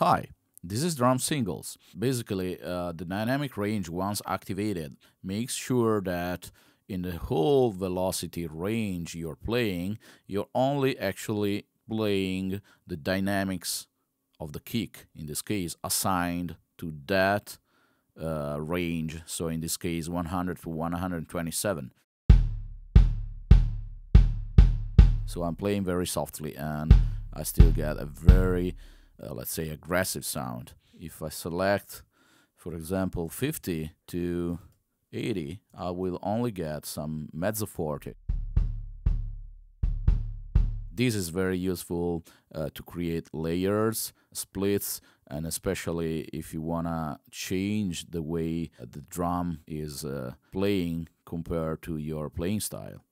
Hi, this is drum singles. Basically, uh, the dynamic range, once activated, makes sure that in the whole velocity range you're playing, you're only actually playing the dynamics of the kick, in this case, assigned to that uh, range. So in this case, 100 to 127. So I'm playing very softly and I still get a very uh, let's say aggressive sound. If I select, for example, 50 to 80, I will only get some mezzo forte. This is very useful uh, to create layers, splits, and especially if you wanna change the way the drum is uh, playing compared to your playing style.